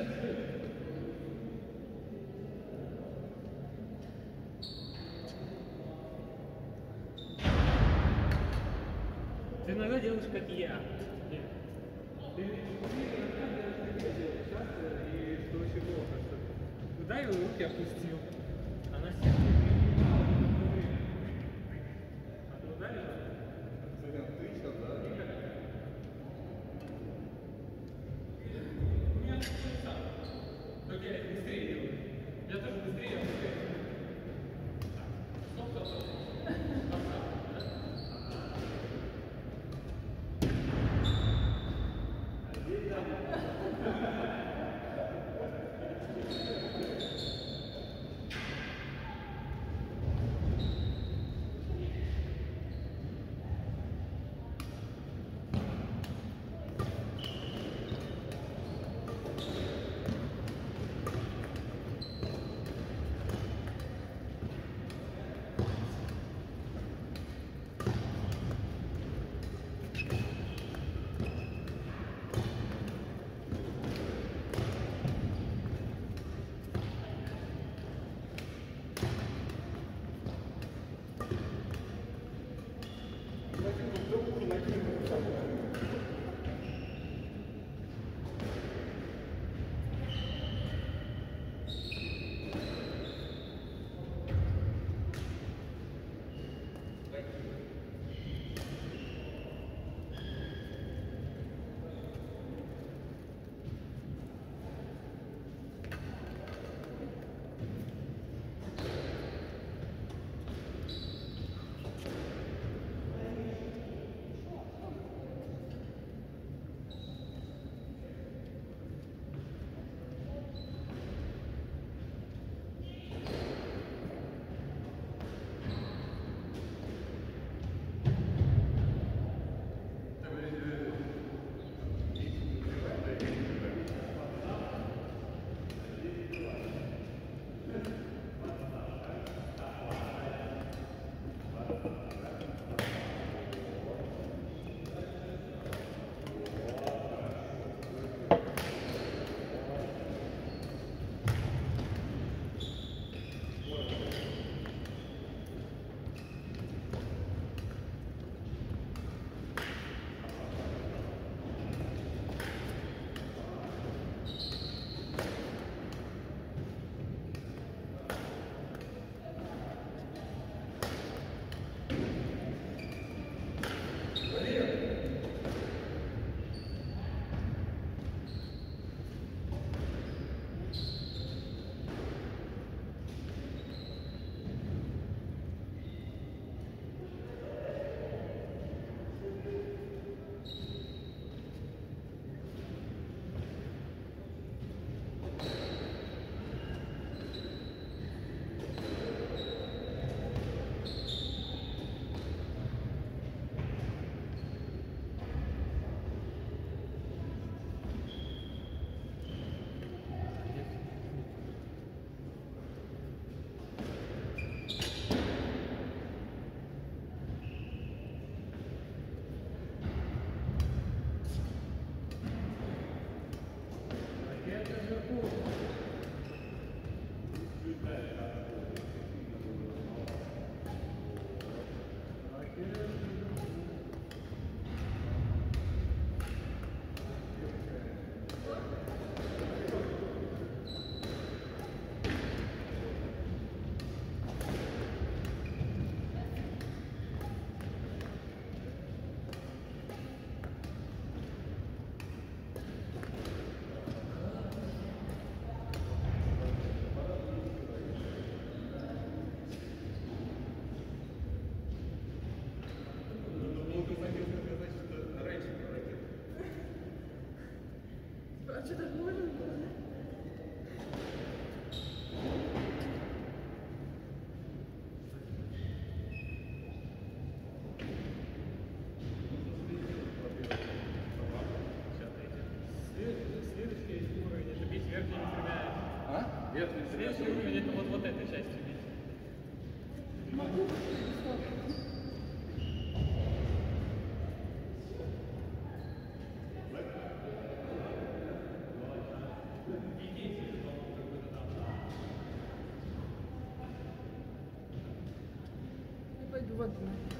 Ты иногда делаешь как я. Ты и что очень плохо, что куда его руки опустил? 1번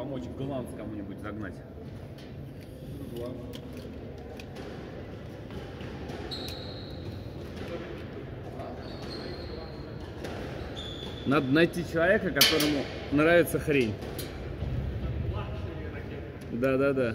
помочь гланс кому-нибудь загнать. Надо найти человека, которому нравится хрень. Да-да-да.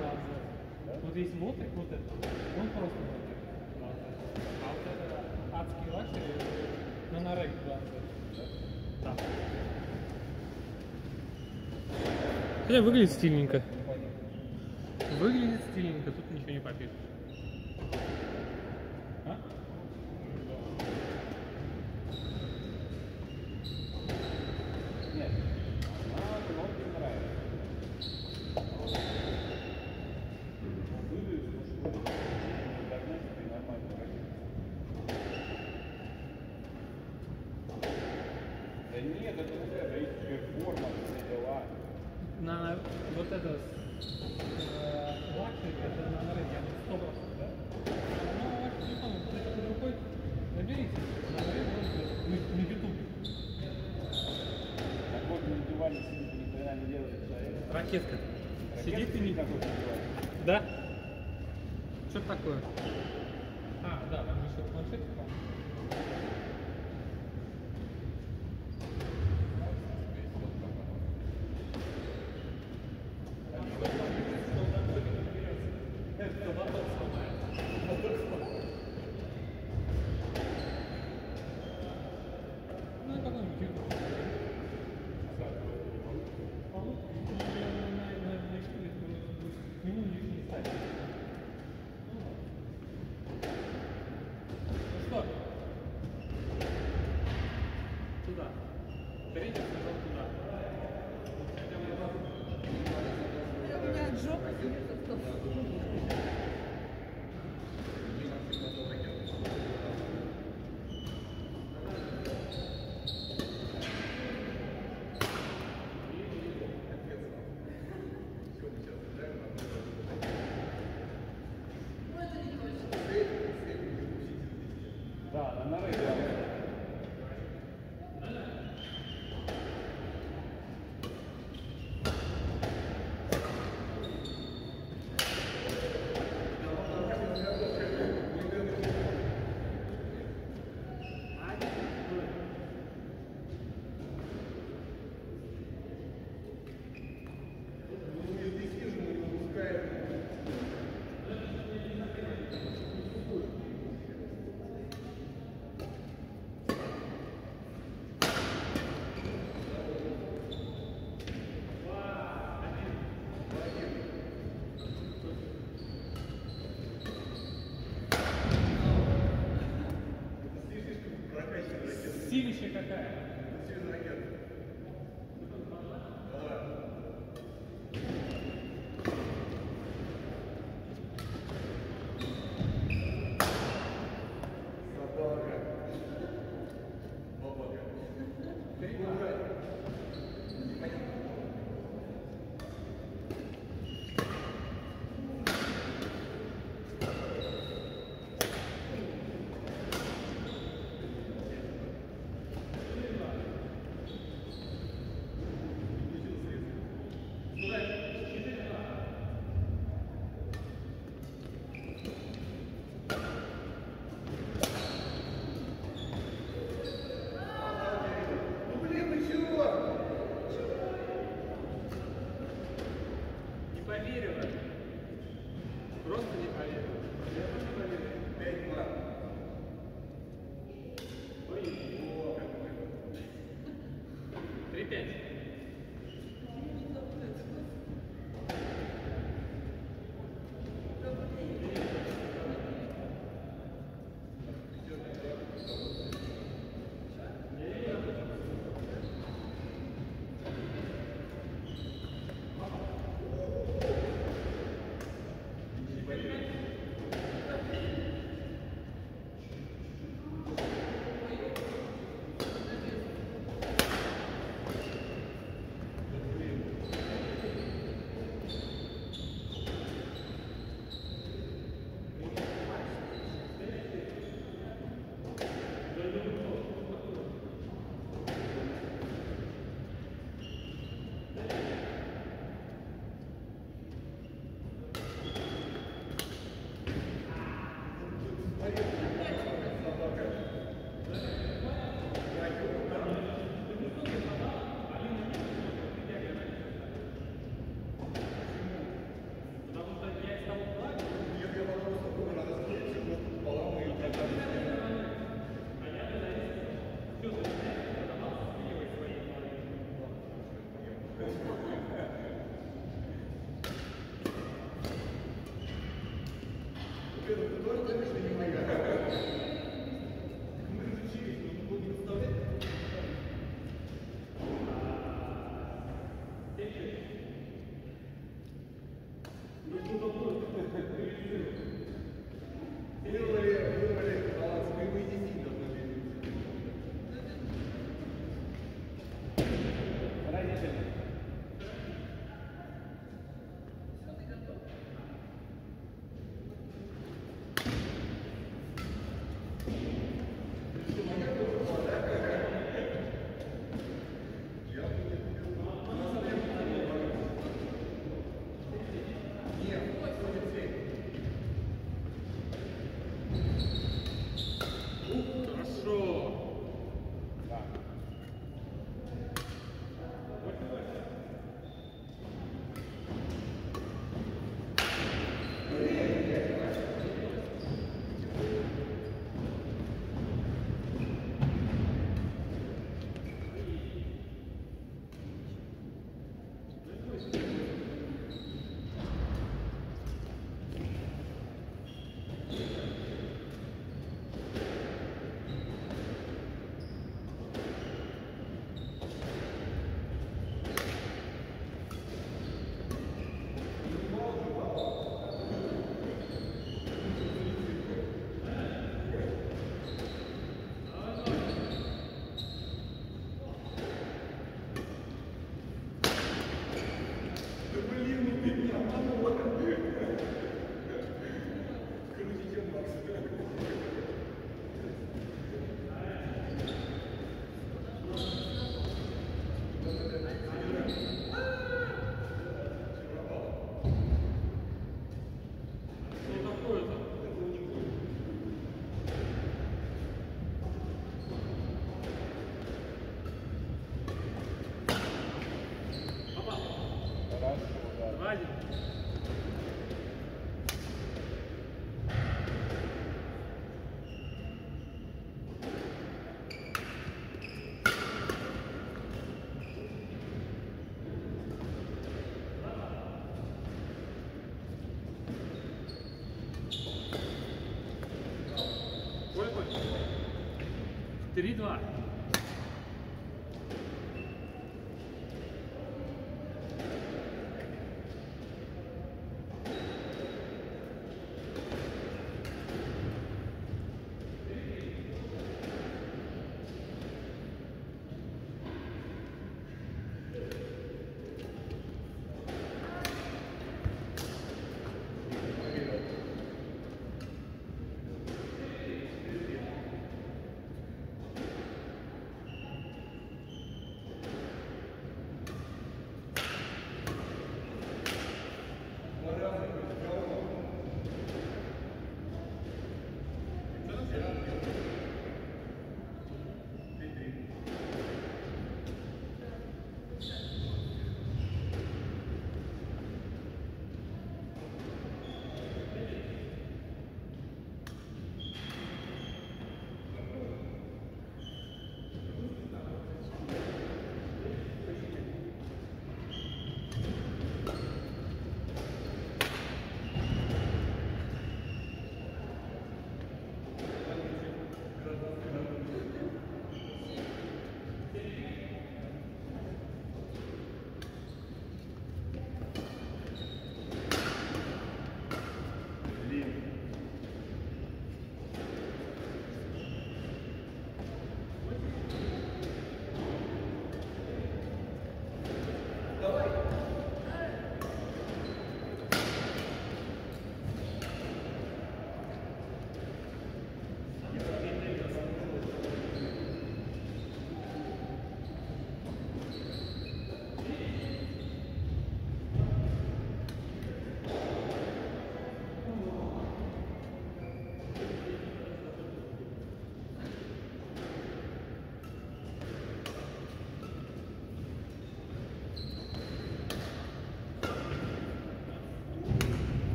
да, да. Вот здесь внутрь, вот это, он просто внутрь. А вот это адский лактер, на нарек да? Да. Хотя выглядит стильненько. Выглядит стильненько, тут ничего не попишешь.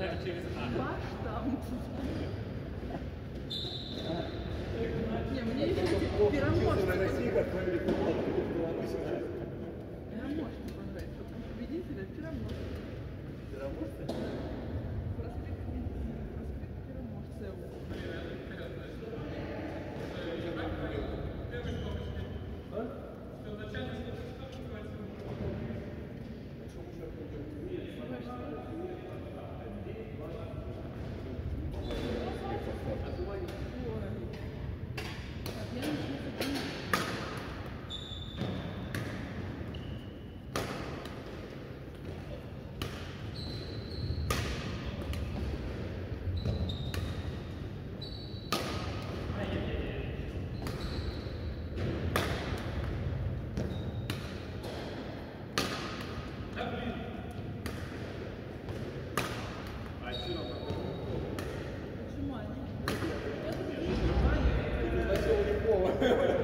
Через А. Yeah.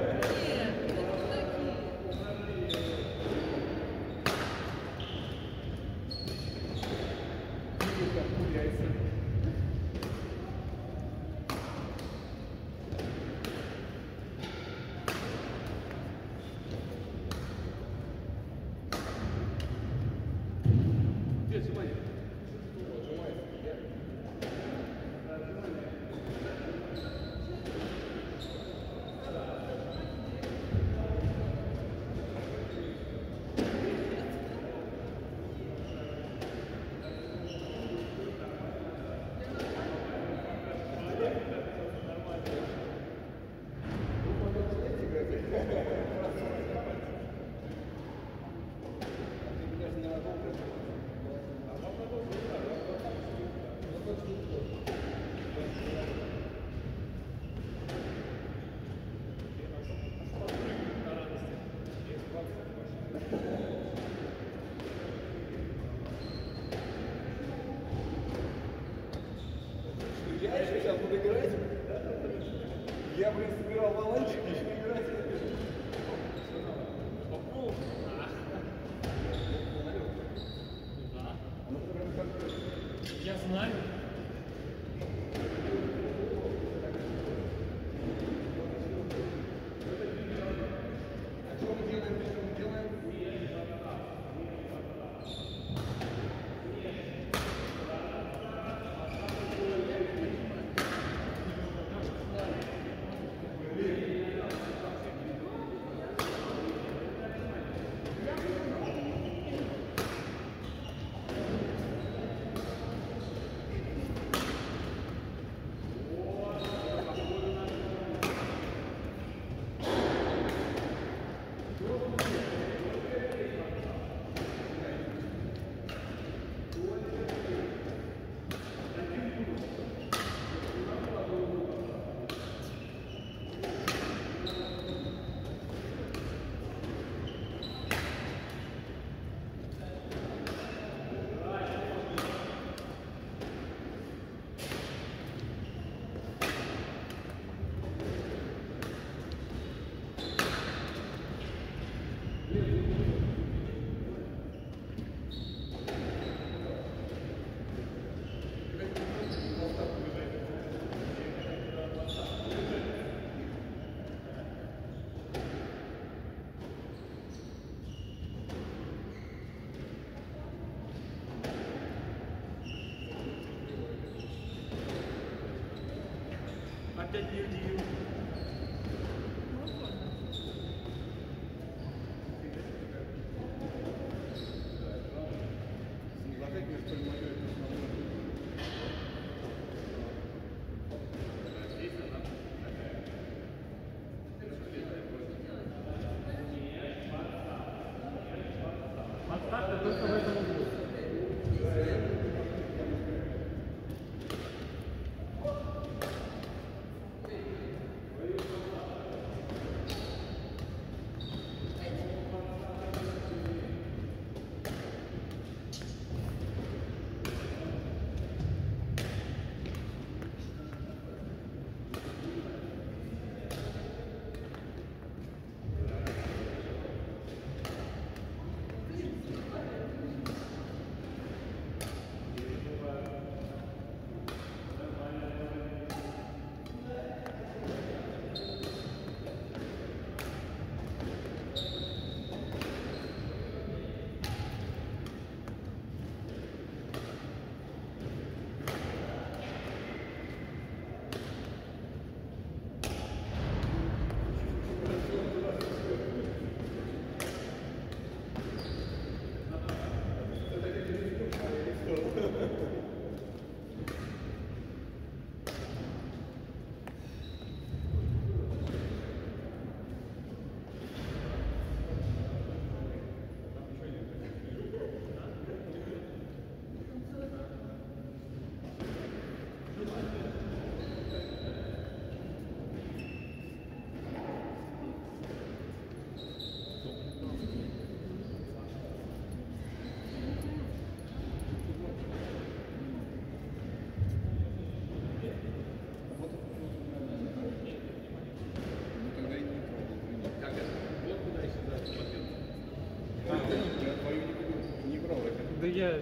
Я...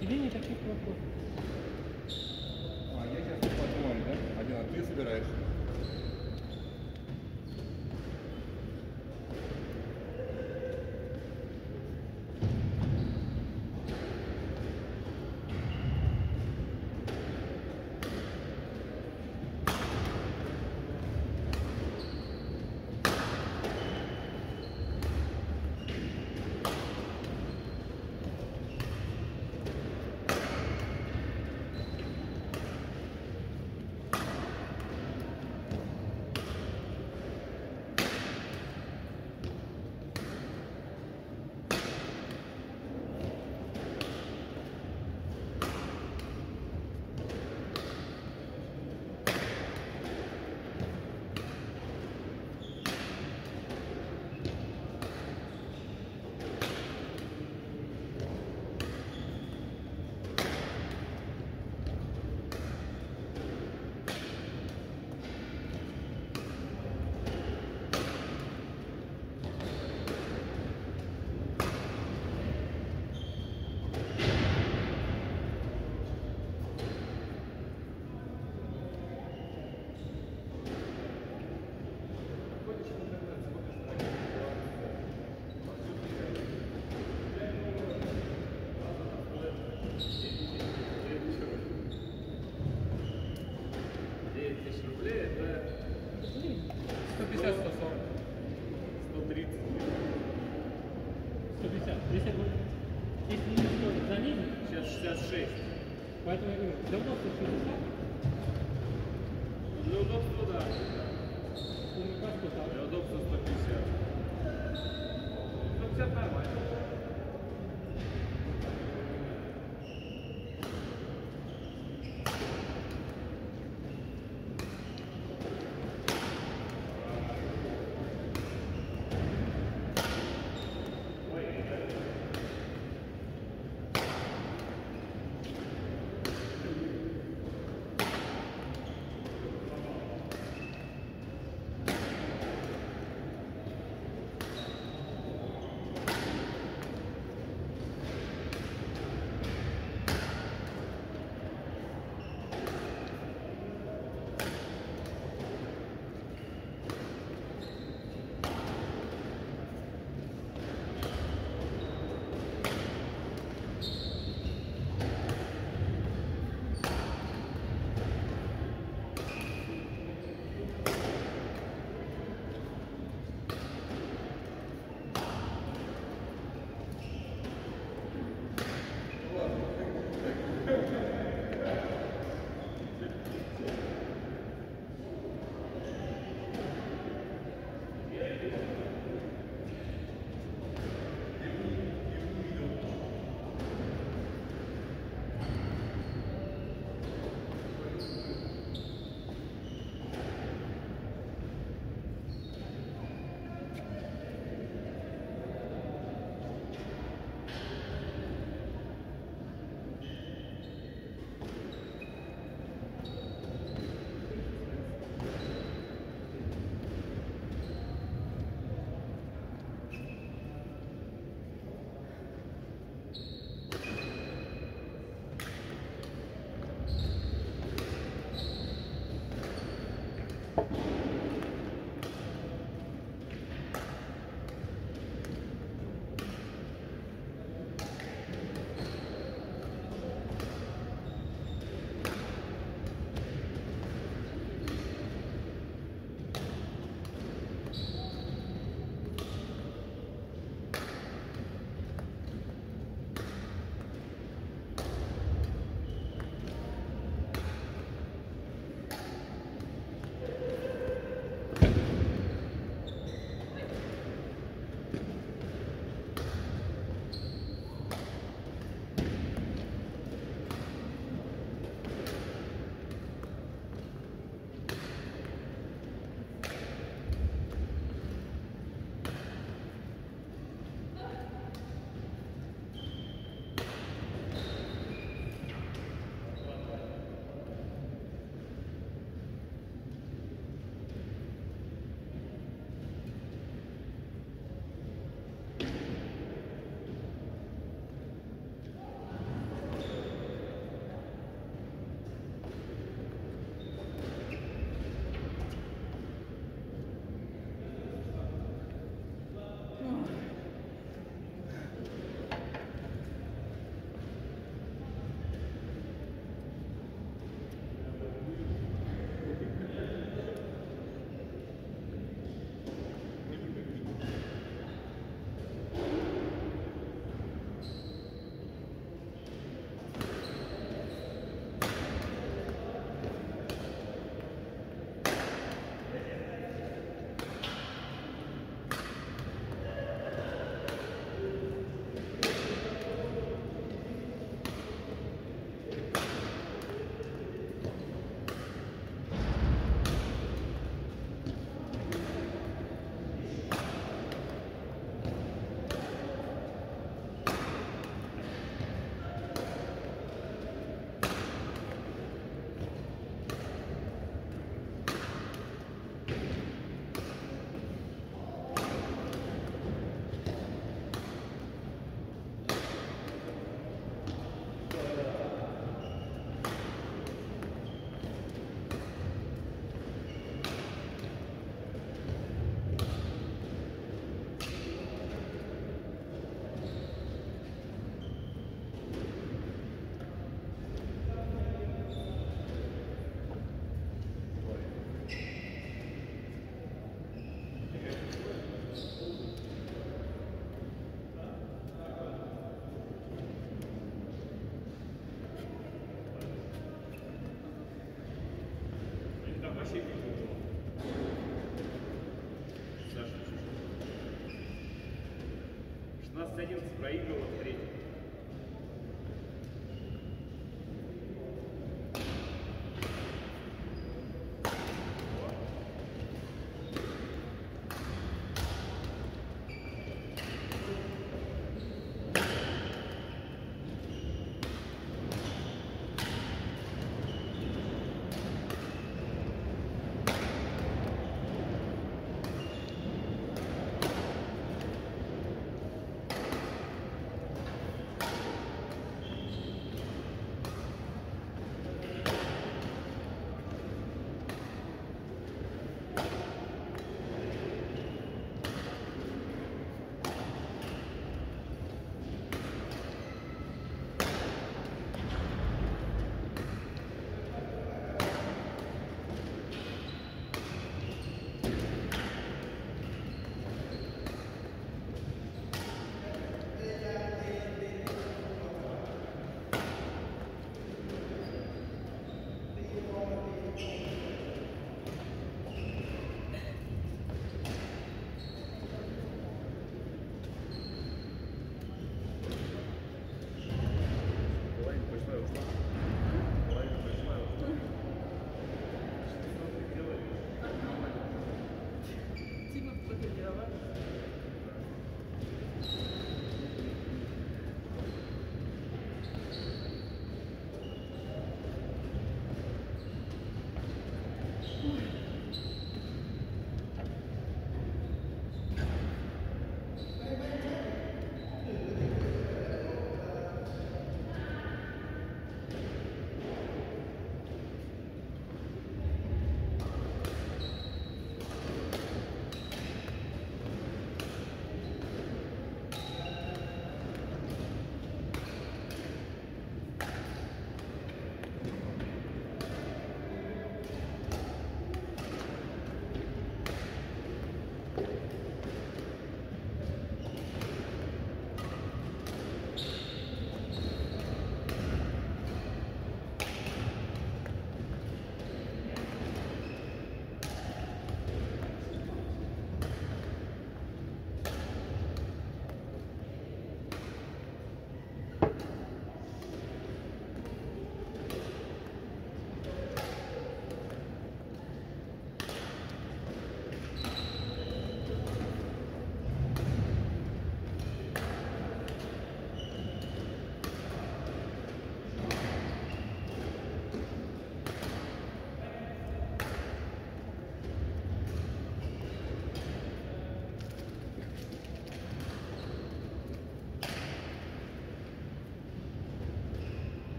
Тебе не таких